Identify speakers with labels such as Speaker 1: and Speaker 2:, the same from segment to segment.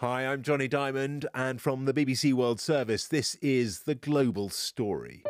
Speaker 1: Hi, I'm Jonny Dymond, and from the BBC World Service, this is the global story.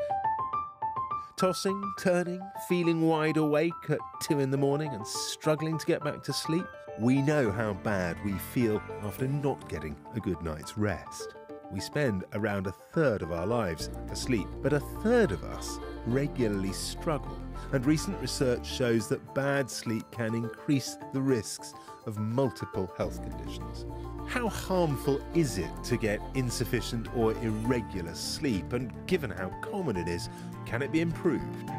Speaker 1: Tossing, turning, feeling wide awake at two in the morning and struggling to get back to sleep, we know how bad we feel after not getting a good night's rest. We spend around a third of our lives asleep, but a third of us regularly struggle. And recent research shows that bad sleep can increase the risks of multiple health conditions. How harmful is it to get insufficient or irregular sleep? And given how common it is, can it be improved?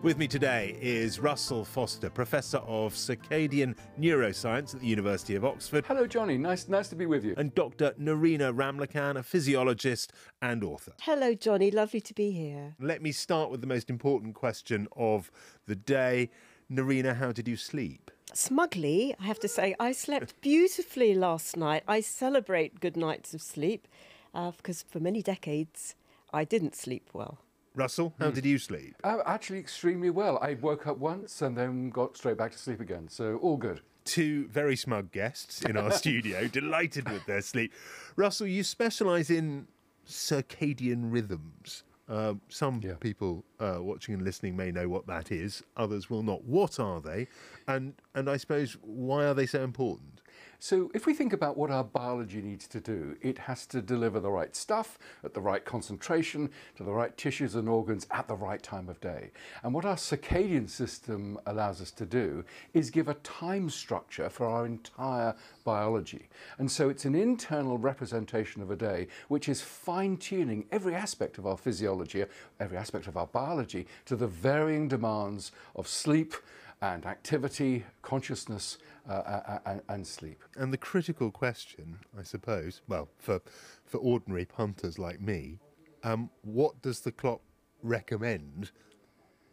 Speaker 1: With me today is Russell Foster, Professor of Circadian Neuroscience at the University of Oxford.
Speaker 2: Hello, Jonny. Nice, nice to be with you.
Speaker 1: And Dr. Nerina Ramlakhan, a physiologist and author.
Speaker 3: Hello, Jonny. Lovely to be here.
Speaker 1: Let me start with the most important question of the day. Nerina, how did you sleep?
Speaker 3: Smugly, I have to say, I slept beautifully last night. I celebrate good nights of sleep uh, because for many decades I didn't sleep well.
Speaker 1: Russell, how did you sleep?
Speaker 2: Uh, actually, extremely well. I woke up once and then got straight back to sleep again, so all good.
Speaker 1: Two very smug guests in our studio, delighted with their sleep. Russell, you specialise in circadian rhythms. Uh, some
Speaker 2: Yeah.
Speaker 1: people uh, watching and listening may know what that is. Others will not. What are they? And and I suppose why are they so important?
Speaker 2: So, if we think about what our biology needs to do, it has to deliver the right stuff at the right concentration to the right tissues and organs at the right time of day. And what our circadian system allows us to do is give a time structure for our entire biology. And so, it's an internal representation of a day which is fine tuning every aspect of our physiology, every aspect of our biology to the varying demands of sleep and activity, consciousness, uh, uh, uh, and sleep.
Speaker 1: And the critical question, I suppose, well, for for ordinary punters like me, um, what does the clock recommend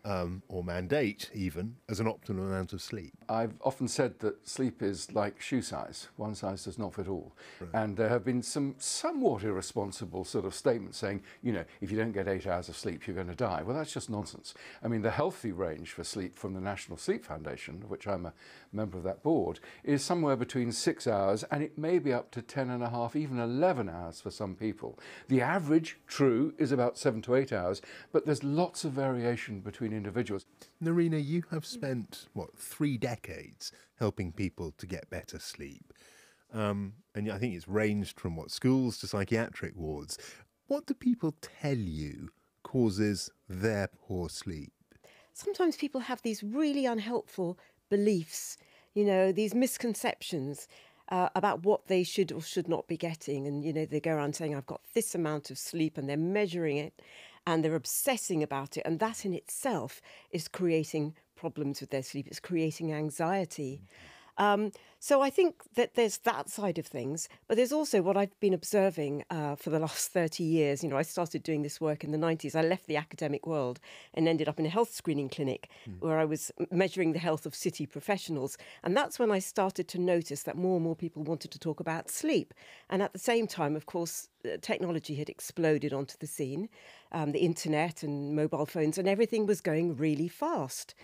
Speaker 1: um, or mandate even as an optimal amount of sleep?
Speaker 2: I've often said that sleep is like shoe size. One size does not fit all. And there have been some somewhat irresponsible sort of statements saying, you know, if you don't get eight hours of sleep, you're going to die. Well, that's just nonsense. I mean, the healthy range for sleep from the National Sleep Foundation, of which I'm a member of that board, is somewhere between six hours and it may be up to 10 and a half, even 11 hours for some people. The average, true, is about seven to eight hours, but there's lots of variation between individuals.
Speaker 1: Nerina, you have spent, what, three decades helping people to get better sleep. Um, and I think it's ranged from what schools to psychiatric wards. What do people tell you causes their poor sleep?
Speaker 3: Sometimes people have these really unhelpful beliefs, you know, these misconceptions. Uh, about what they should or should not be getting. And, you know, they go around saying, I've got this amount of sleep, and they're measuring it and they're obsessing about it. And that in itself is creating problems with their sleep, it's creating anxiety. Mm. Um, so I think that there's that side of things, but there's also what I've been observing uh, for the last 30 years. You know, I started doing this work in the 90s. I left the academic world and ended up in a health screening clinic where I was measuring the health of city professionals. And that's when I started to notice that more and more people wanted to talk about sleep. And at the same time, of course, uh, technology had exploded onto the scene, um, the internet and mobile phones, and everything was going really fast.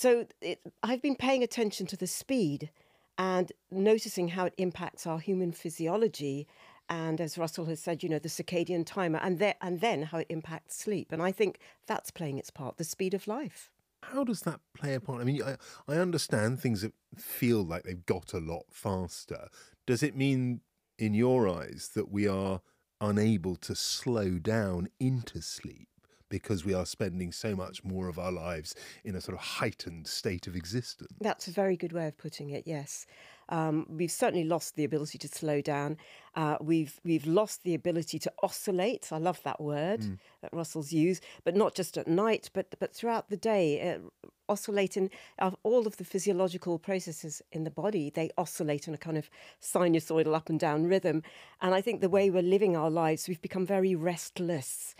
Speaker 3: So it, I've been paying attention to the speed and noticing how it impacts our human physiology. And as Russell has said, you know, the circadian timer, and, there, and then how it impacts sleep. And I think that's playing its part, the speed of life.
Speaker 1: How does that play a part? I mean, I, I understand things that feel like they've got a lot faster. Does it mean, in your eyes, that we are unable to slow down into sleep because we are spending so much more of our lives in a sort of heightened state of existence?
Speaker 3: That's a very good way of putting it. Yes, um, we've certainly lost the ability to slow down. Uh, we've we've lost the ability to oscillate. I love that word that Russell's used, but not just at night, but but throughout the day. Uh, oscillating of all of the physiological processes in the body they oscillate in a kind of sinusoidal up and down rhythm and i think the way we're living our lives we've become very restless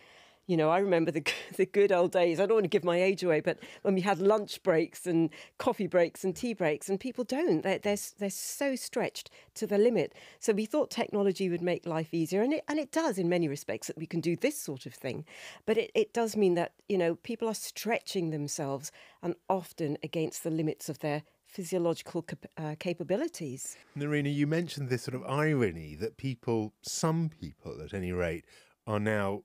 Speaker 3: You know, I remember the the good old days. I don't want to give my age away, but when we had lunch breaks and coffee breaks and tea breaks, and people don't. They're they're, they're so stretched to the limit. So we thought technology would make life easier, and it and it does in many respects that we can do this sort of thing. But it, it does mean that you know people are stretching themselves and often against the limits of their physiological cap- uh, capabilities.
Speaker 1: Nerina, you mentioned this sort of irony that people, some people at any rate, are now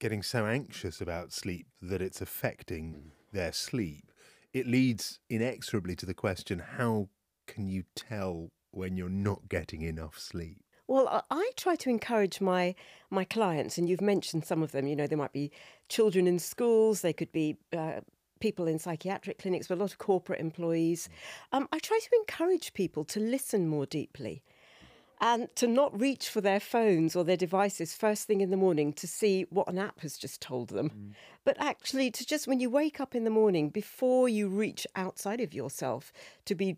Speaker 1: getting so anxious about sleep that it's affecting mm. their sleep. It leads inexorably to the question how can you tell when you're not getting enough sleep?
Speaker 3: Well, I try to encourage my my clients, and you've mentioned some of them. You know, there might be children in schools, they could be uh, people in psychiatric clinics, but a lot of corporate employees. Mm. Um, I try to encourage people to listen more deeply and to not reach for their phones or their devices first thing in the morning to see what an app has just told them, mm. but actually to just, when you wake up in the morning, before you reach outside of yourself, to be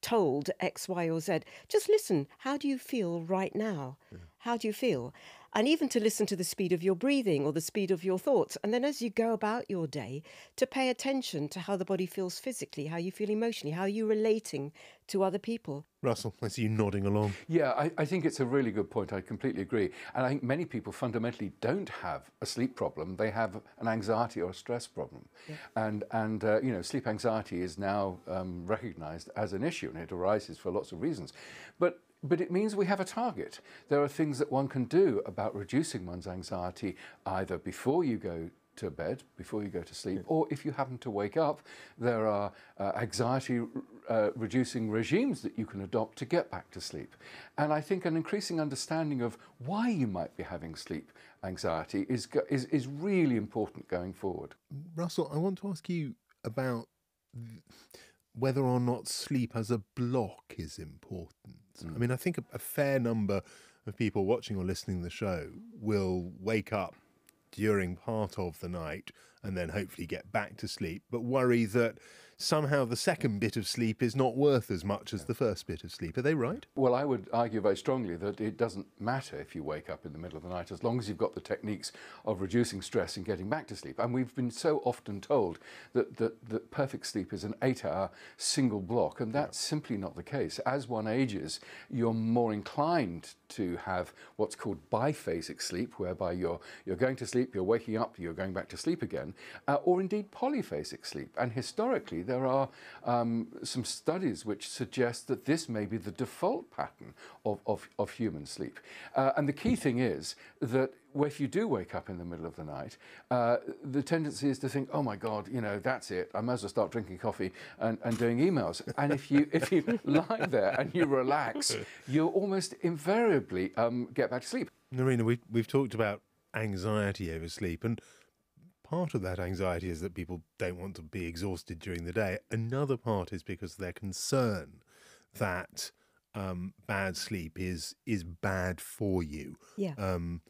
Speaker 3: told X, Y, or Z, just listen. How do you feel right now? Yeah. How do you feel? And even to listen to the speed of your breathing or the speed of your thoughts. And then as you go about your day, to pay attention to how the body feels physically, how you feel emotionally, how are you're relating to other people.
Speaker 1: Russell, I see you nodding along.
Speaker 2: Yeah, I, I, think it's a really good point. I completely agree. And I think many people fundamentally don't have a sleep problem. They have an anxiety or a stress problem. Yeah. And, and uh, you know, sleep anxiety is now um, recognized as an issue and it arises for lots of reasons. But but it means we have a target. There are things that one can do about reducing one's anxiety either before you go to bed, before you go to sleep, or if you happen to wake up, there are uh, anxiety uh, reducing regimes that you can adopt to get back to sleep. And I think an increasing understanding of why you might be having sleep anxiety is, is, is really important going forward.
Speaker 1: Russell, I want to ask you about whether or not sleep as a block is important. Mm. I mean, I think a, a fair number of people watching or listening to the show will wake up during part of the night and then hopefully get back to sleep, but worry that somehow the second bit of sleep is not worth as much as the first bit of sleep. Are they right?
Speaker 2: Well, I would argue very strongly that it doesn't matter if you wake up in the middle of the night as long as you've got the techniques of reducing stress and getting back to sleep. And we've been so often told that, that, that perfect sleep is an eight hour single block, and that's yeah. simply not the case. As one ages, you're more inclined to have what's called biphasic sleep, whereby you're, you're going to sleep, you're waking up, you're going back to sleep again, uh, or indeed polyphasic sleep. And historically, there are um, some studies which suggest that this may be the default pattern of, of, of human sleep. Uh, and the key thing is that if you do wake up in the middle of the night, uh, the tendency is to think, "Oh my God, you know, that's it. I might as well start drinking coffee and, and doing emails." And if you if you lie there and you relax, you'll almost invariably um, get back to sleep.
Speaker 1: Nerina, we we've talked about anxiety over sleep, and part of that anxiety is that people don't want to be exhausted during the day. Another part is because they're concerned that um, bad sleep is is bad for you.
Speaker 3: Yeah.
Speaker 1: Um,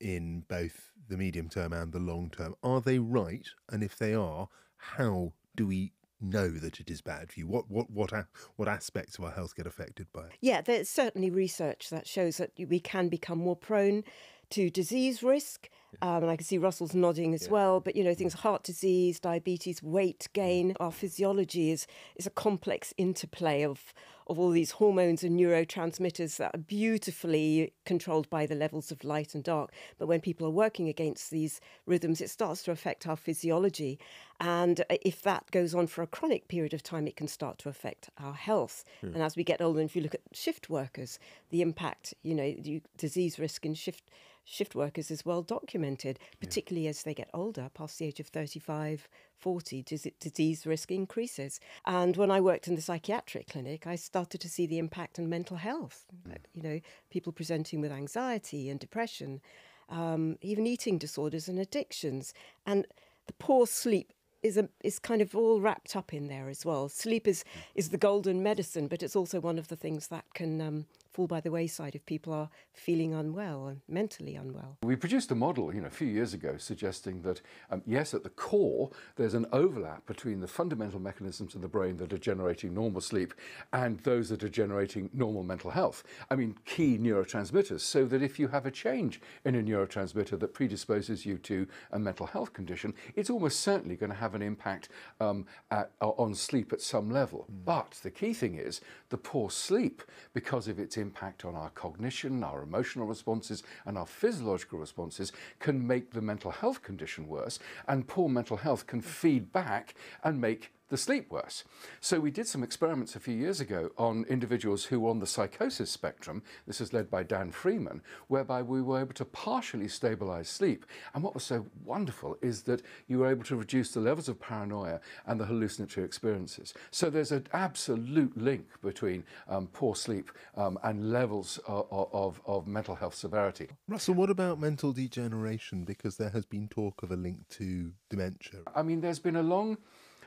Speaker 1: in both the medium term and the long term, are they right? And if they are, how do we know that it is bad for you? What what what what aspects of our health get affected by it?
Speaker 3: Yeah, there's certainly research that shows that we can become more prone to disease risk. Um, and I can see Russell's nodding as yeah. well. But you know, things heart disease, diabetes, weight gain. Our physiology is is a complex interplay of of all these hormones and neurotransmitters that are beautifully controlled by the levels of light and dark. But when people are working against these rhythms, it starts to affect our physiology. And if that goes on for a chronic period of time, it can start to affect our health. Hmm. And as we get older, and if you look at shift workers, the impact, you know, disease risk in shift shift workers is well documented, particularly yeah. as they get older, past the age of 35, 40, disease risk increases. And when I worked in the psychiatric clinic, I started to see the impact on mental health. Mm. You know, people presenting with anxiety and depression, um, even eating disorders and addictions. And the poor sleep is a, is kind of all wrapped up in there as well. Sleep is is the golden medicine, but it's also one of the things that can um, fall by the wayside if people are feeling unwell and mentally unwell.
Speaker 2: We produced a model, you know, a few years ago, suggesting that um, yes, at the core, there's an overlap between the fundamental mechanisms in the brain that are generating normal sleep and those that are generating normal mental health. I mean, key neurotransmitters. So that if you have a change in a neurotransmitter that predisposes you to a mental health condition, it's almost certainly going to have an impact um, at, on sleep at some level. Mm. But the key thing is the poor sleep, because of its impact on our cognition, our emotional responses, and our physiological responses, can make the mental health condition worse. And poor mental health can feed back and make the sleep worse. So we did some experiments a few years ago on individuals who were on the psychosis spectrum. This was led by Dan Freeman, whereby we were able to partially stabilize sleep. And what was so wonderful is that you were able to reduce the levels of paranoia and the hallucinatory experiences. So there's an absolute link between um, poor sleep um, and levels of, of, of mental health severity.
Speaker 1: Russell, what about mental degeneration? Because there has been talk of a link to dementia.
Speaker 2: I mean, there's been a long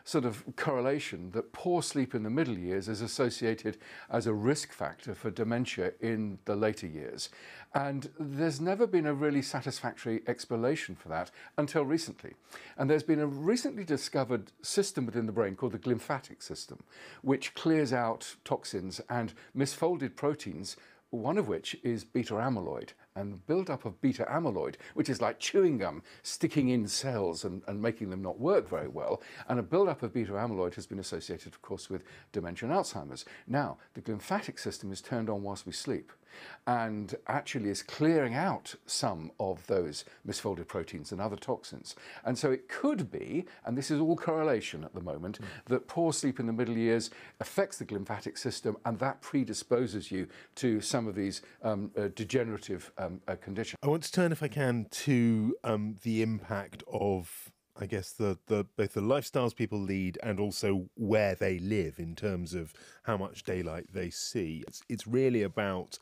Speaker 2: sort of correlation that poor sleep in the middle years is associated as a risk factor for dementia in the later years. And there's never been a really satisfactory explanation for that until recently. And there's been a recently discovered system within the brain called the glymphatic system, which clears out toxins and misfolded proteins one of which is beta amyloid and build-up of beta amyloid, which is like chewing gum sticking in cells and, and making them not work very well. And a build-up of beta amyloid has been associated, of course, with dementia and Alzheimer's. Now, the glymphatic system is turned on whilst we sleep and actually is clearing out some of those misfolded proteins and other toxins. And so it could be, and this is all correlation at the moment, mm. that poor sleep in the middle years affects the glymphatic system and that predisposes you to some of these um, uh, degenerative um, uh, condition.
Speaker 1: I want to turn, if I can, to um, the impact of I guess the, the both the lifestyles people lead and also where they live in terms of how much daylight they see. It's it's really about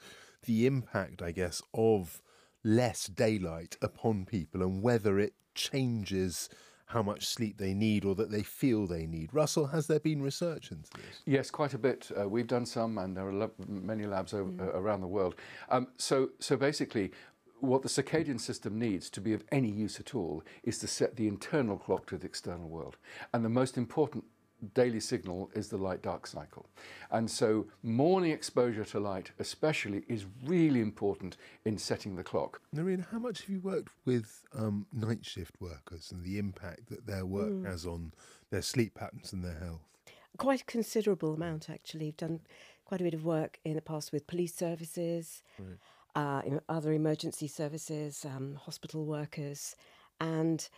Speaker 1: the impact, I guess, of less daylight upon people and whether it changes how much sleep they need or that they feel they need. Russell, has there been research into this?
Speaker 2: Yes, quite a bit. Uh, we've done some, and there are many labs mm. uh, around the world. Um, so, so basically, what the circadian system needs to be of any use at all is to set the internal clock to the external world. And the most important daily signal is the light dark cycle. And so morning exposure to light especially is really important in setting the clock.
Speaker 1: Nerina, how much have you worked with um, night shift workers and the impact that their work mm. has on their sleep patterns and their health?
Speaker 3: Quite a considerable amount actually. I've done quite a bit of work in the past with police services, right. Uh, other emergency services, um, hospital workers and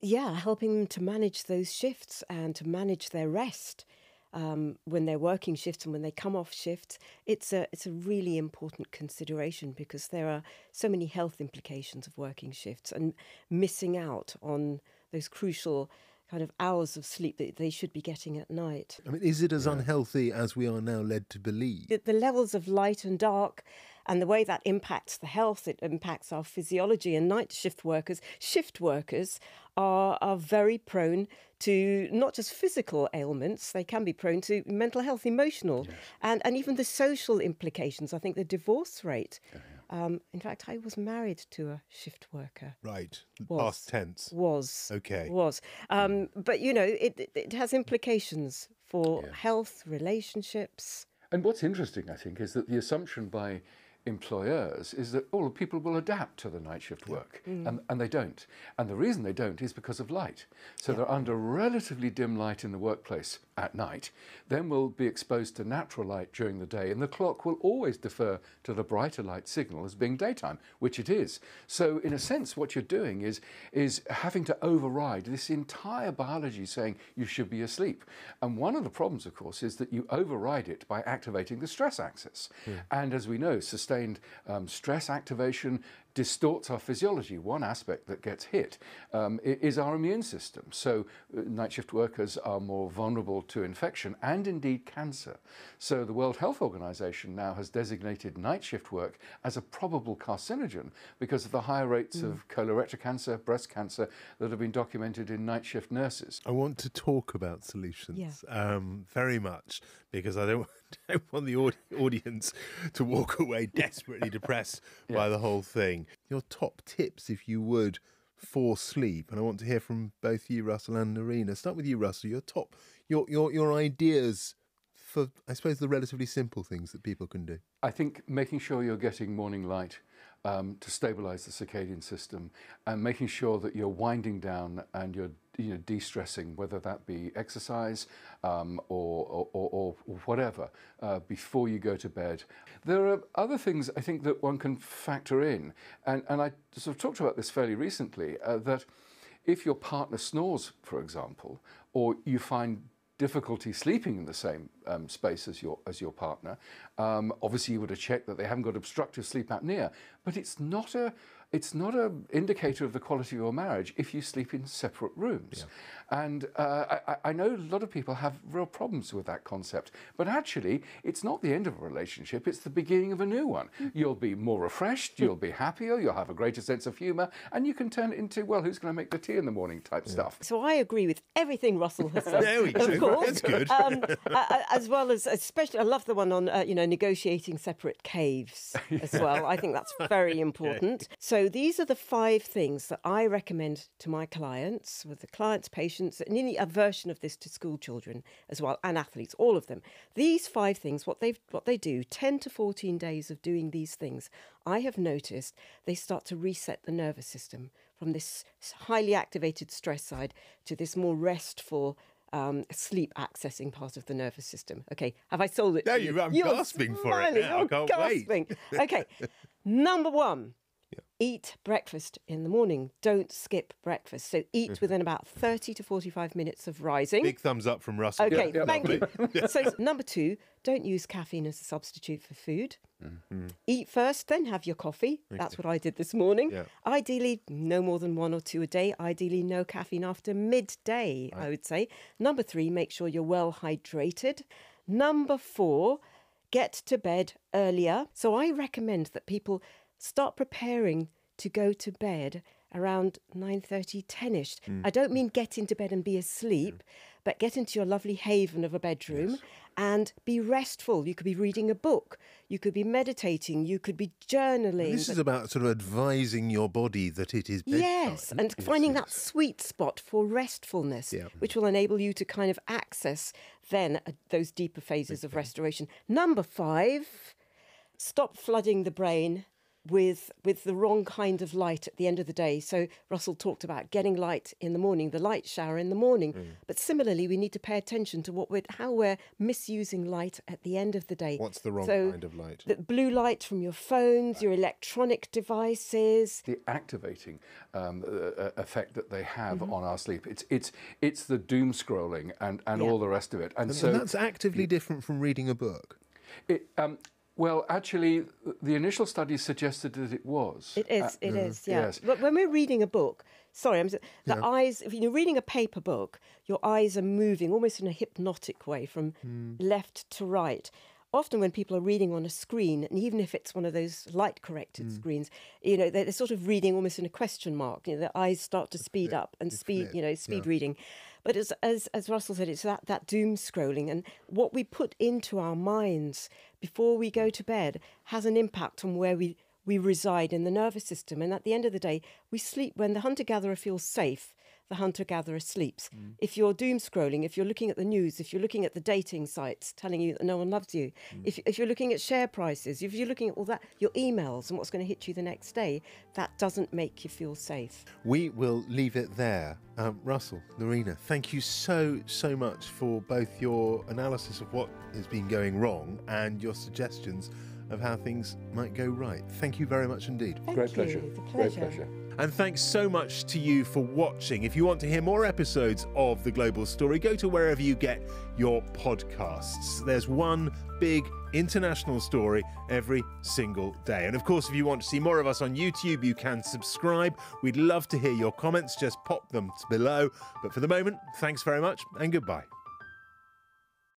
Speaker 3: yeah, helping them to manage those shifts and to manage their rest um, when they're working shifts and when they come off shifts. It's a it's a really important consideration because there are so many health implications of working shifts and missing out on those crucial kind of hours of sleep that they should be getting at night.
Speaker 1: I mean, is it as yeah. unhealthy as we are now led to believe?
Speaker 3: The, the levels of light and dark and the way that impacts the health, it impacts our physiology. And night shift workers, shift workers, are, are very prone to not just physical ailments, they can be prone to mental health, emotional, yes. and, and even the social implications. I think the divorce rate. Yeah, yeah. Um, in fact, I was married to a shift worker.
Speaker 1: Right. Was, Past tense.
Speaker 3: Was.
Speaker 1: Okay.
Speaker 3: Was. Um, but, you know, it, it has implications for yeah. health, relationships.
Speaker 2: And what's interesting, I think, is that the assumption by employers is that all the people will adapt to the night shift work, mm. and, and they don't. And the reason they don't is because of light. So yeah. they're under relatively dim light in the workplace at night, then we'll be exposed to natural light during the day, and the clock will always defer to the brighter light signal as being daytime, which it is. So, in a sense, what you're doing is, is having to override this entire biology saying you should be asleep. And one of the problems, of course, is that you override it by activating the stress axis. Yeah. And as we know, sustained um, stress activation distorts our physiology. One aspect that gets hit um, is our immune system. So, uh, night shift workers are more vulnerable to infection and indeed cancer. So, the World Health Organization now has designated night shift work as a probable carcinogen because of the higher rates mm. of colorectal cancer, breast cancer that have been documented in night shift nurses.
Speaker 1: I want to talk about solutions yeah. um, very much because I don't don't want the aud- audience to walk away desperately depressed by the whole thing. Your top tips, if you would, for sleep, and I want to hear from both you, Russell and Nerina. Start with you, Russell. Your top, your your your ideas for, I suppose, the relatively simple things that people can do.
Speaker 2: I think making sure you're getting morning light um, to stabilize the circadian system and making sure that you're winding down and you're you know, de-stressing, whether that be exercise um, or, or, or, or, whatever, uh, before you go to bed. There are other things I think that one can factor in, and, and I sort of talked about this fairly recently, uh, that if your partner snores, for example, or you find difficulty sleeping in the same um, space as your as your partner. Um, obviously, you would have checked that they haven't got obstructive sleep apnea, but it's not a it's not an indicator of the quality of your marriage if you sleep in separate rooms. Yeah. And uh, I, I, know a lot of people have real problems with that concept. But actually, it's not the end of a relationship, it's the beginning of a new one. Mm. You'll be more refreshed, you'll be happier, you'll have a greater sense of humour, and you can turn it into, well, who's going to make the tea in the morning type yeah. stuff.
Speaker 3: So I agree with everything Russell has said.
Speaker 1: there we go. Of course. That's good. Um,
Speaker 3: as well as, especially, I love the one on, uh, you know, negotiating separate caves as well. I think that's very important. Yeah. So these are the five things that I recommend to my clients, with the clients, patients, and any a version of this to school children as well, and athletes, all of them. These five things, what they what they do, ten to fourteen days of doing these things, I have noticed they start to reset the nervous system from this highly activated stress side to this more restful um, sleep accessing part of the nervous system. Okay, have I sold it?
Speaker 1: No, you, I'm You're gasping smiling. for it. Now. I can't
Speaker 3: gasping.
Speaker 1: wait.
Speaker 3: okay, number one. Yeah. Eat breakfast in the morning. Don't skip breakfast. So eat mm-hmm. within about 30 to 45 minutes of rising.
Speaker 1: Big thumbs up from Russell.
Speaker 3: Okay, yeah, yeah, thank you. so, number two, don't use caffeine as a substitute for food. Mm-hmm. Eat first, then have your coffee. Okay. That's what I did this morning. Yeah. Ideally, no more than one or two a day. Ideally, no caffeine after midday, right. I would say. Number three, make sure you're well hydrated. Number four, get to bed earlier. So I recommend that people start preparing to go to bed around 9.30 10ish mm. i don't mean get into bed and be asleep but get into your lovely haven of a bedroom yes. and be restful you could be reading a book you could be meditating you could be journaling
Speaker 1: this is about sort of advising your body that it is bedtime.
Speaker 3: yes and yes, finding yes. that sweet spot for restfulness yeah. which will enable you to kind of access then uh, those deeper phases okay. of restoration number five stop flooding the brain with with the wrong kind of light at the end of the day. So Russell talked about getting light in the morning, the light shower in the morning. Mm. But similarly, we need to pay attention to what we're how we're misusing light at the end of the day.
Speaker 1: What's the wrong so kind of light?
Speaker 3: The blue light from your phones, your electronic devices.
Speaker 2: The activating um, uh, effect that they have mm-hmm. on our sleep. It's it's it's the doom scrolling and and yeah. all the rest of it.
Speaker 1: And, and so and that's actively different from reading a book.
Speaker 2: It, um, well, actually, the initial studies suggested that it was.
Speaker 3: It is. Uh, it mm. Yeah. Yes. But when we're reading a book, sorry, I'm, the yeah. eyes. If you're reading a paper book, your eyes are moving almost in a hypnotic way from mm. left to right. Often, when people are reading on a screen, and even if it's one of those light-corrected mm. screens, you know they're, they're, sort of reading almost in a question mark. You know, their eyes start to speed up and speed. You know, speed yeah. reading. But as, as, as Russell said, it's that, that doom scrolling and what we put into our minds before we go to bed has an impact on where we, we reside in the nervous system. And at the end of the day, we sleep when the hunter gatherer feels safe the hunter gatherer sleeps. Mm. If you're doom scrolling, if you're looking at the news, if you're looking at the dating sites telling you that no one loves you, mm. if, if you're looking at share prices, if you're looking at all that, your emails and what's going to hit you the next day, that doesn't make you feel safe.
Speaker 1: We will leave it there. Um, Russell, Nerina, thank you so, so much for both your analysis of what has been going wrong and your suggestions of how things might go right. Thank you very much indeed.
Speaker 3: Thank
Speaker 2: Great
Speaker 3: you.
Speaker 2: pleasure.
Speaker 3: pleasure.
Speaker 2: Great pleasure.
Speaker 1: And thanks so much to you for watching. If you want to hear more episodes of The Global Story, go to wherever you get your podcasts. There's one big international story every single day. And of course, if you want to see more of us on YouTube, you can subscribe. We'd love to hear your comments. Just pop them below. But for the moment, thanks very much and goodbye.